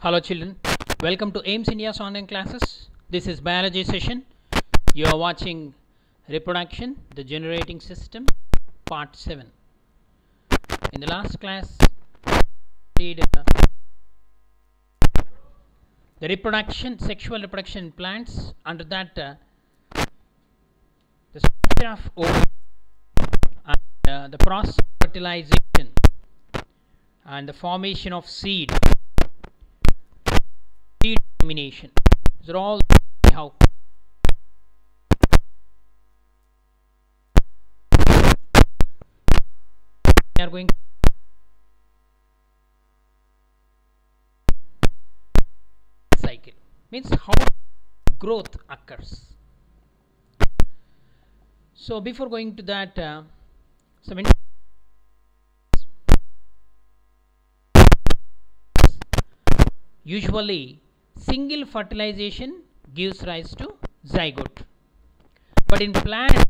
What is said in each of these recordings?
Hello children, welcome to AIMS India's online classes. This is biology session. You are watching reproduction, the generating system, part 7. In the last class, did uh, the reproduction, sexual reproduction in plants. Under that, uh, the structure of ovum and uh, the process of fertilization and the formation of seed seed germination. These are all how we are going cycle means how growth occurs. So before going to that, uh, some in- usually single fertilization gives rise to zygote. But in plant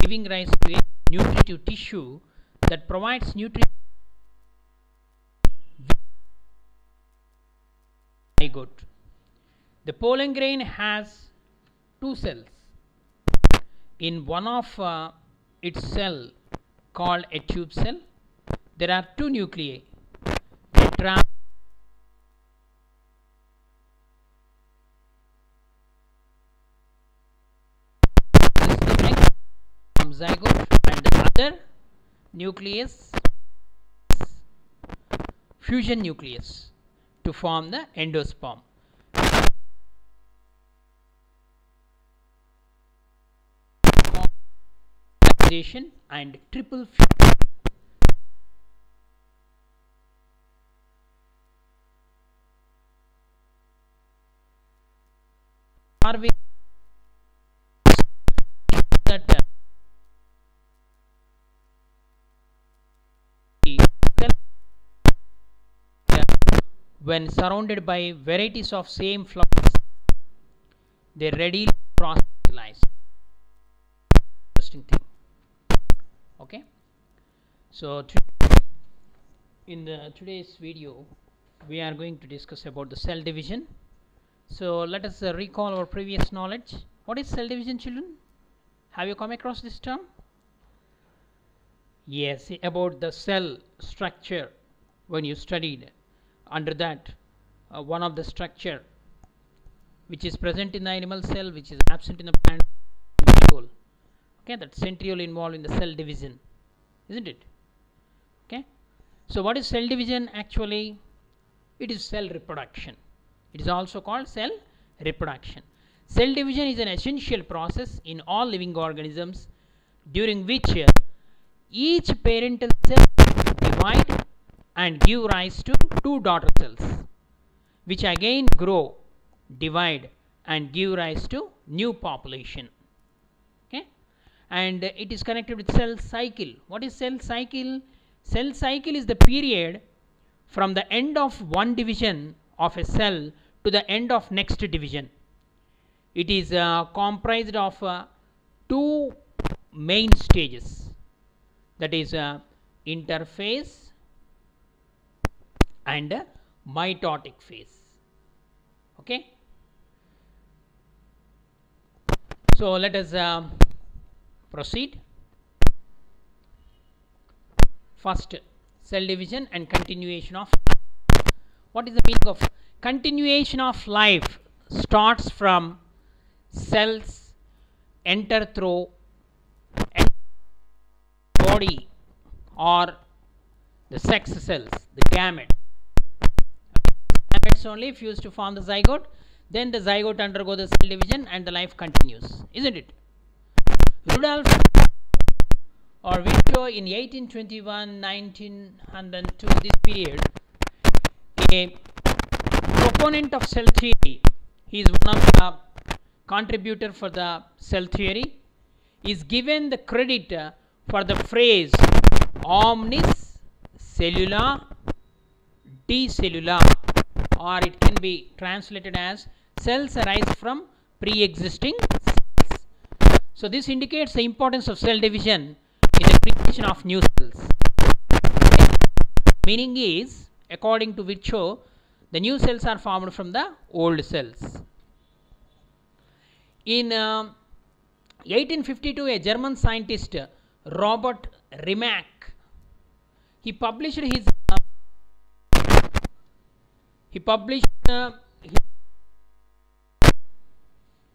giving rise to a nutritive tissue that provides nutrition zygote. The pollen grain has two cells. In one of uh, its cell called a tube cell there are two nuclei they trap this is the egg from zygote and the nucleus fusion nucleus to form the endosperm. And triple fusion when surrounded by varieties of same flowers they readily fertilize interesting thing. Okay? So in the today's video we are going to discuss about the cell division. So let us uh, recall our previous knowledge. What is cell division children? Have you come across this term? Yes about the cell structure when you studied under that uh, one of the structure which is present in the animal cell which is absent in the plant centriole. okay that centriole involved in the cell division isn't it? Okay so what is cell division? Actually it is cell reproduction. It is also called cell reproduction. Cell division is an essential process in all living organisms during which uh, each parental cell divide and give rise to two daughter cells which again grow divide and give rise to new population. Okay? And it is connected with cell cycle. What is cell cycle? Cell cycle is the period from the end of one division of a cell to the end of next division. It is uh, comprised of uh, two main stages. That is uh, interphase and mitotic phase. Okay? So let us uh, proceed. First cell division and continuation of what is the meaning of continuation of life starts from cells enter through body or the sex cells the gamete gametes only fuse to form the zygote then the zygote undergo the cell division and the life continues isn't it? Rudolf or Virchow in 1821 1902 this period a proponent of cell theory he is one of the contributor for the cell theory is given the credit for the phrase omnis cellula decellula or it can be translated as cells arise from pre-existing cells. So this indicates the importance of cell division in the creation of new cells. Meaning is according to Virchow the new cells are formed from the old cells. In um 1852 a german scientist uh, robert Remak he published his uh, he published uh, he,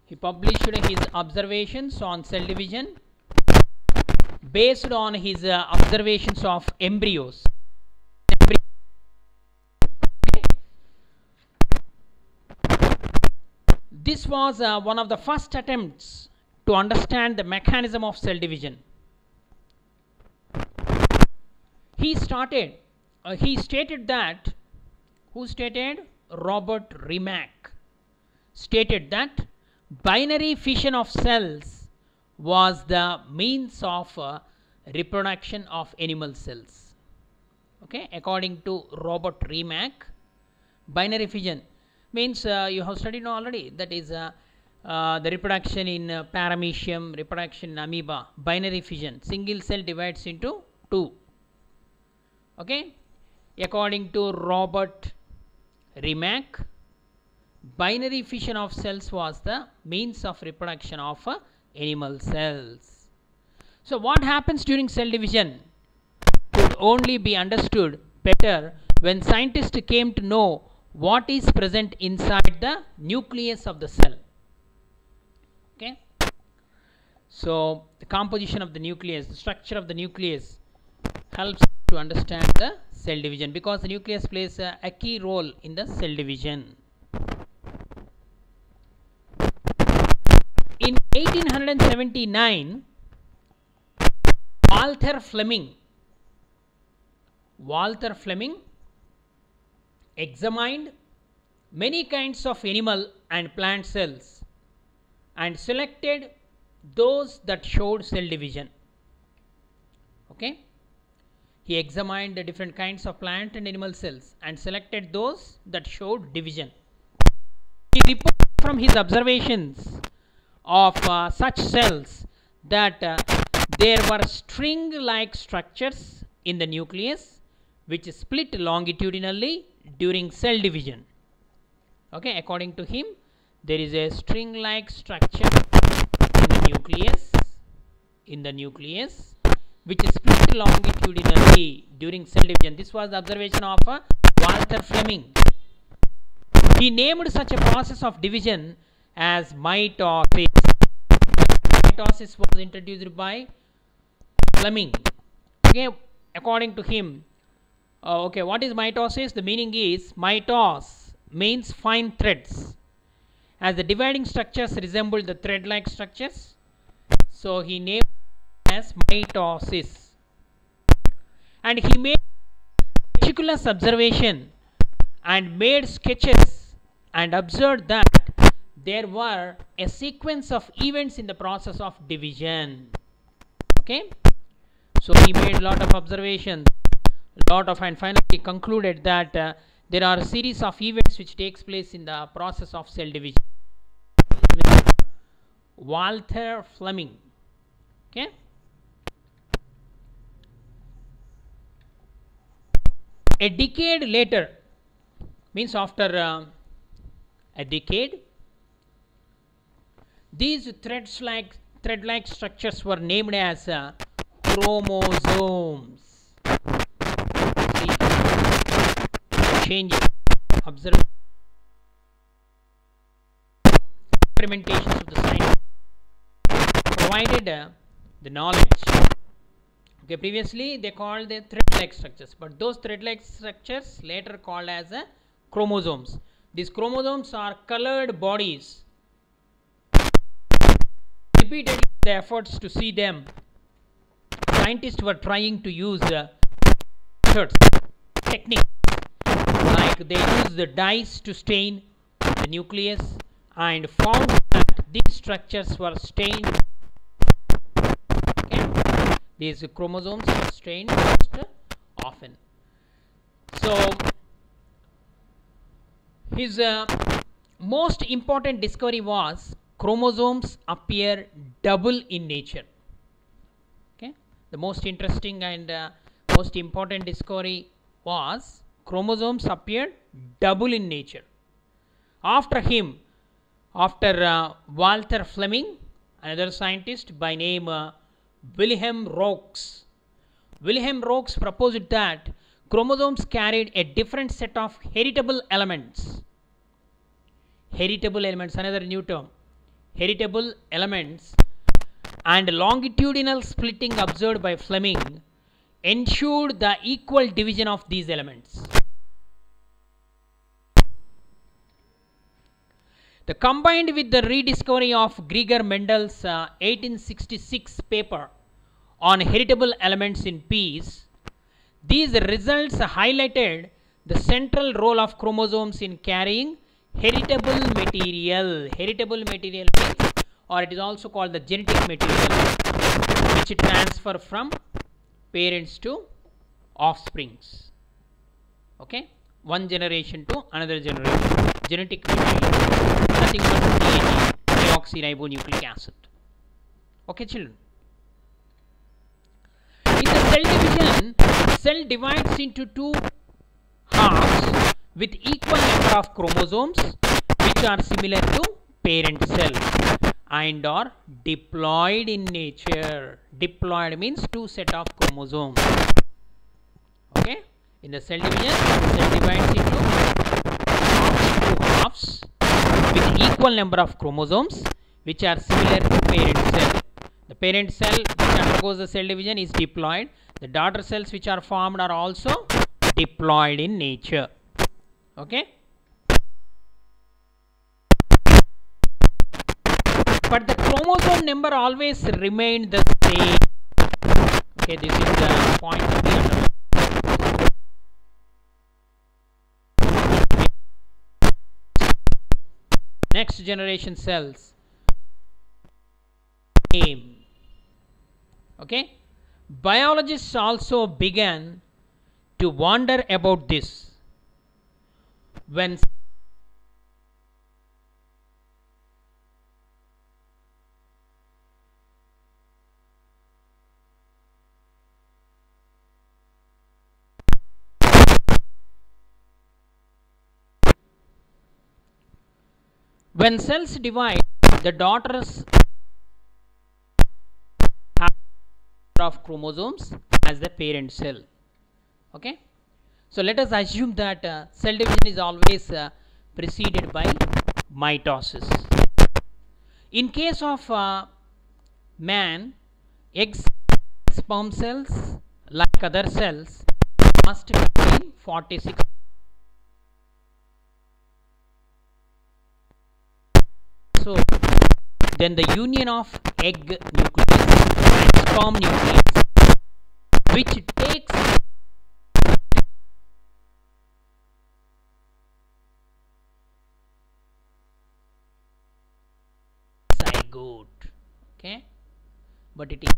he published his observations on cell division based on his uh, observations of embryos. This was uh, one of the first attempts to understand the mechanism of cell division. He started uh, he stated that who stated? Robert Remak stated that binary fission of cells was the means of uh, reproduction of animal cells. Okay? According to robert Remak binary fission means uh, you have studied already. That is uh, uh, the reproduction in uh, paramecium reproduction in amoeba binary fission single cell divides into two. Okay? According to robert Remak binary fission of cells was the means of reproduction of uh, animal cells. So what happens during cell division could only be understood better when scientists came to know what is present inside the nucleus of the cell. Okay? So the composition of the nucleus the structure of the nucleus helps to understand the cell division because the nucleus plays a, a key role in the cell division. In 1879 walter Flemming walter Flemming examined many kinds of animal and plant cells and selected those that showed cell division. Okay he examined the different kinds of plant and animal cells and selected those that showed division. He reported from his observations of uh, such cells that uh, there were string like structures in the nucleus which split longitudinally during cell division. Okay according to him there is a string like structure in the nucleus in the nucleus which is split longitudinally during cell division. This was the observation of uh, walter Flemming. He named such a process of division as mitosis. Mitosis was introduced by Flemming. Okay according to him uh, okay what is mitosis? The meaning is mitos means fine threads. As the dividing structures resemble the thread like structures so he named as mitosis and he made meticulous observation and made sketches and observed that there were a sequence of events in the process of division. Okay? So he made a lot of observations lot of and finally concluded that uh, there are a series of events which takes place in the process of cell division walter Flemming. Okay a decade later means after uh, a decade these threads like thread like structures were named as uh, chromosomes. Change observe experimentations of the science provided uh, the knowledge okay previously they called the thread like structures but those thread like structures later called as uh, chromosomes. These chromosomes are colored bodies. Repeatedly the efforts to see them scientists were trying to use uh, methods techniques like they use the dyes to stain the nucleus and found that these structures were stained these chromosomes are stained most often. So his uh, most important discovery was chromosomes appear double in nature. Okay? The most interesting and uh, most important discovery was chromosomes appeared double in nature. After him, after uh, Walter Flemming, another scientist by name uh, Wilhelm Roux. Wilhelm Roux proposed that chromosomes carried a different set of heritable elements. Heritable elements, another new term. Heritable elements and longitudinal splitting observed by Flemming ensured the equal division of these elements. The combined with the rediscovery of Gregor Mendel's uh, 1866 paper on heritable elements in peas, these results highlighted the central role of chromosomes in carrying heritable material. Heritable material or it is also called the genetic material, which transfer from parents to offsprings. Okay, one generation to another generation. Genetic material, nothing DNA, deoxyribonucleic acid. Okay, children. In the cell division, cell divides into two halves with equal number of chromosomes which are similar to parent cell and are diploid in nature. Diploid means two set of chromosomes. Okay. In the cell division, cell divides into two halves with equal number of chromosomes which are similar to parent cell. The parent cell which undergoes the cell division is diploid. The daughter cells which are formed are also diploid in nature. Okay. But the chromosome number always remained the same. Okay, this is the point to be understood. Next generation cells. Name. Okay, biologists also began to wonder about this. When when cells divide the daughters have of chromosomes as the parent cell. Okay? So let us assume that uh, cell division is always uh, preceded by mitosis. In case of uh, man egg sperm cells like other cells must contain 46 so then the union of egg nucleus and sperm nucleus which takes zygote okay? But it is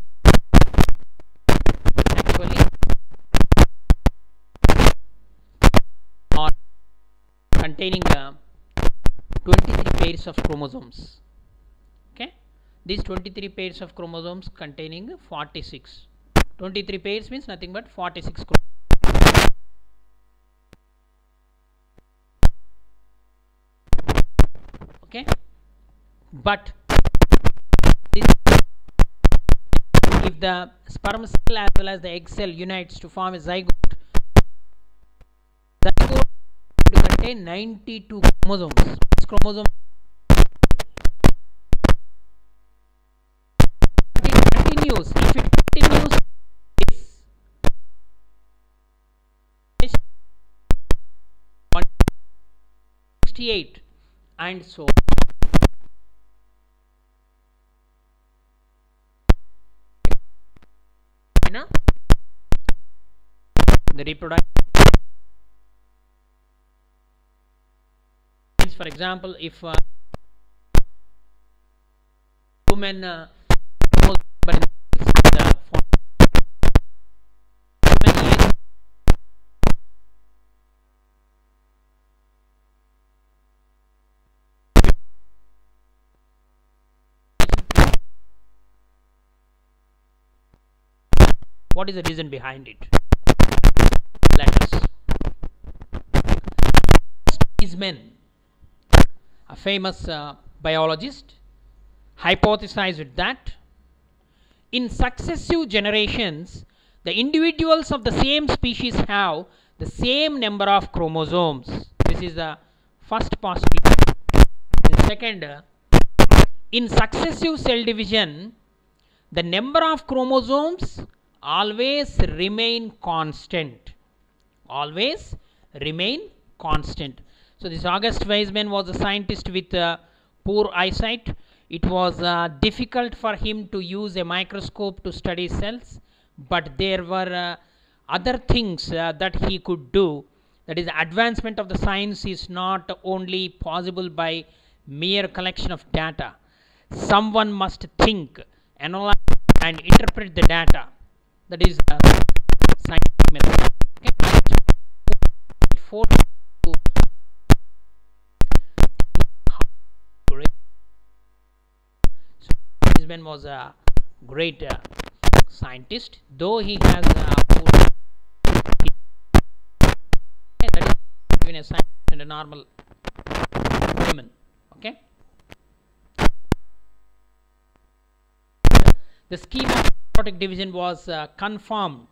actually or containing 23 pairs of chromosomes. Okay? These 23 pairs of chromosomes containing 46 23 pairs means nothing but 46 chromosomes okay? But if the sperm cell as well as the egg cell unites to form a zygote zygote contain 92 chromosomes. This chromosome continues. If it continues. This 68 and so. Know the reproduction. For example if uh, woman uh, chromosome number in the form- woman is what is the reason behind it let us Weismann, a famous uh, biologist, hypothesized that in successive generations, the individuals of the same species have the same number of chromosomes. This is the first possibility. Second, uh, in successive cell division, the number of chromosomes always remain constant. Always remain constant. So this August Weismann was a scientist with uh, poor eyesight. It was uh, difficult for him to use a microscope to study cells, but there were uh, other things uh, that he could do. That is, advancement of the science is not only possible by mere collection of data. Someone must think, analyze, and interpret the data. That is the scientific method. Okay. Four to. So Weismann was a great uh, scientist, though he has uh, between a scientist and a normal human. Okay. The scheme of division was uh, confirmed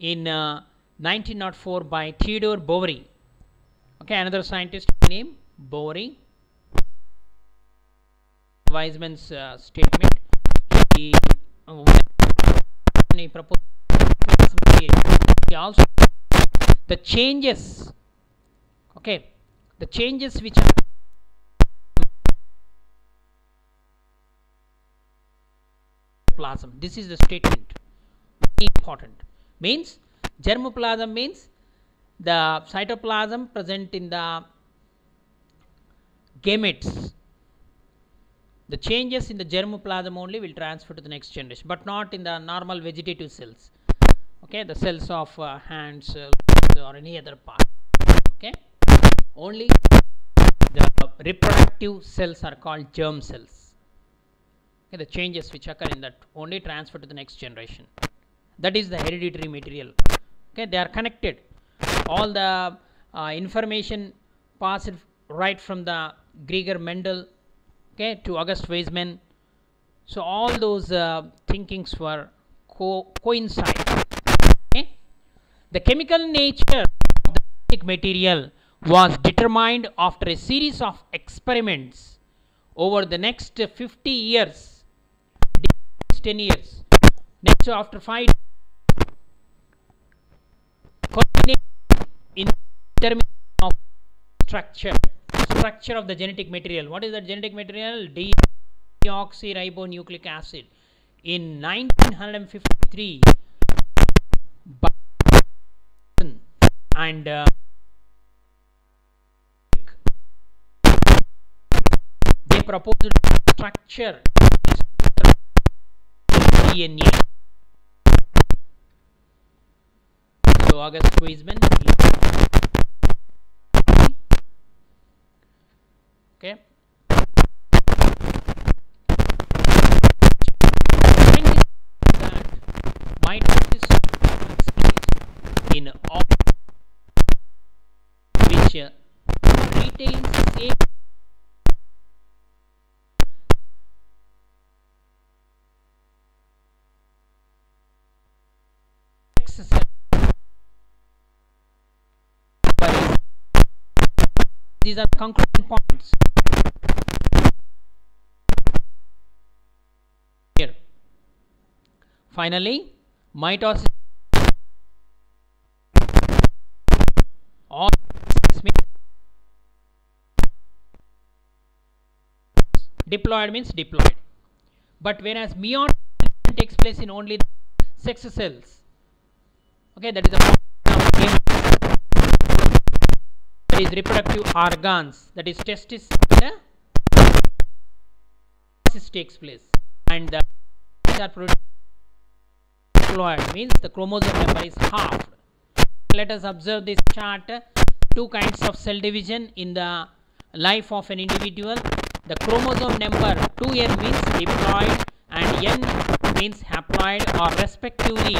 in uh, 1904 by Theodore Boveri. Okay, another scientist name Boveri. Weismann's uh, statement. He, uh, he proposed he also the changes. Okay, the changes which are This is the statement. Important. Means germplasm means the cytoplasm present in the gametes. The changes in the germplasm only will transfer to the next generation, but not in the normal vegetative cells. Okay, the cells of uh, hands uh, or any other part. Okay, only the reproductive cells are called germ cells the changes which occur in that only transfer to the next generation. That is the hereditary material. Okay they are connected. All the uh, information passed right from the Gregor Mendel okay to August Weismann. so all those uh, thinkings were co coincide okay? The chemical nature of the genetic material was determined after a series of experiments over the next 50 years 10 years. Next after 5 in terms of structure structure of the genetic material. What is the genetic material? Deoxyribonucleic acid. In 1953 and uh, they proposed structure DNA. So August mitosis in all which uh, retains same these are conclusion points. Here. Finally mitosis. All diploid means diploid. But whereas meiosis takes place in only sex cells. Okay that is a that is reproductive organs that is testis takes place. And the means the chromosome number is halved. Let us observe this chart. Two kinds of cell division in the life of an individual. The chromosome number 2n means diploid and n means haploid or respectively.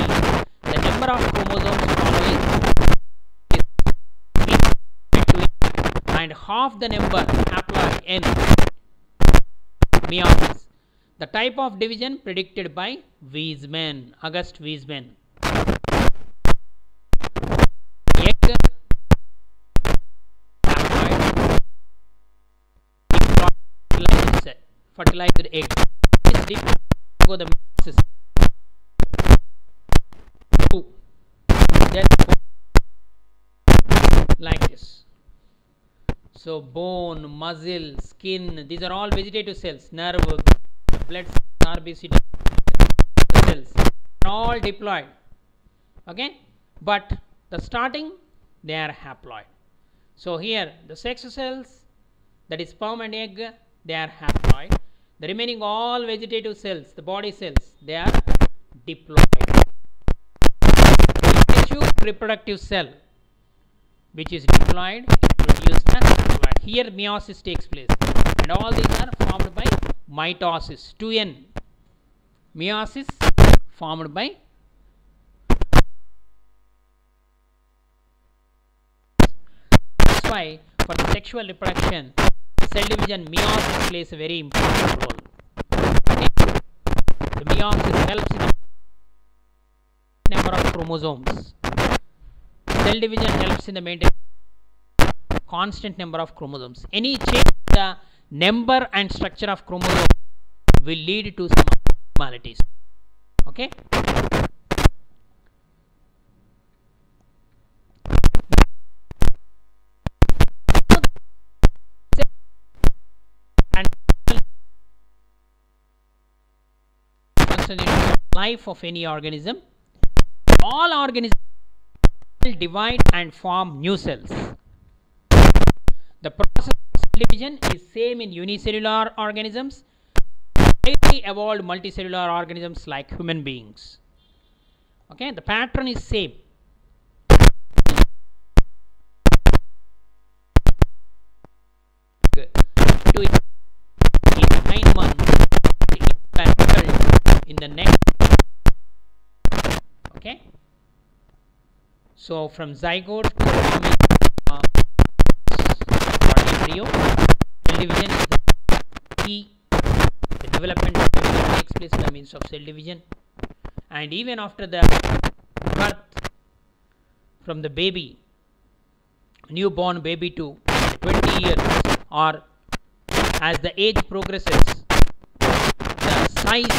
The number of chromosomes following half the number haploid n. Meiosis the type of division predicted by Weismann August haploid fertilized egg is different go the meiosis two. Then like this so bone muscle skin these are all vegetative cells. Nerve blood cells rbc cells. All diploid. Okay? But the starting they are haploid. So here the sex cells that is sperm and egg they are haploid. The remaining all vegetative cells the body cells they are diploid. Tissue reproductive cell which is diploid produces the here meiosis takes place. And all these are formed by mitosis 2n meiosis formed by that's why for the sexual reproduction cell division meiosis plays a very important role. The meiosis helps in the number of chromosomes. Cell division helps in the maintenance constant number of chromosomes. Any change in the number and structure of chromosomes will lead to some abnormalities. Okay? Life of any organism. All organisms will divide and form new cells the process of cell division is same in unicellular organisms. Highly evolved multicellular organisms like human beings. Okay the pattern is same. In nine months. In the next okay. So from zygote embryo cell division is the key the development takes place by means of cell division. And even after the birth from the baby newborn baby to 20 years or as the age progresses the size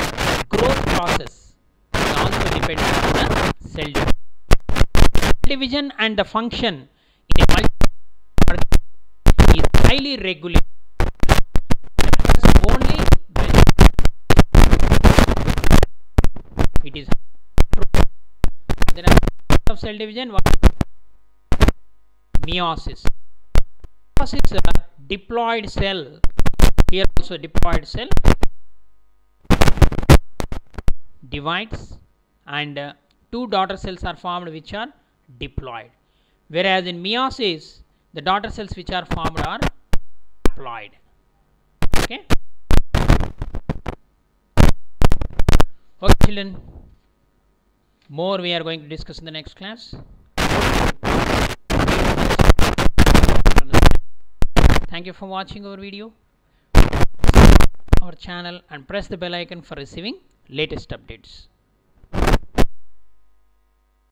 growth process is also dependent on the cell division. Division and the function in highly regulated. Only it is are of cell division what? Meiosis. Meiosis is a diploid cell. Here also diploid cell. Divides and uh, two daughter cells are formed which are diploid. Whereas in meiosis the daughter cells which are formed are haploid okay? Okay children. More we are going to discuss in the next class. Thank you for watching our video. Our channel and press the bell icon for receiving latest updates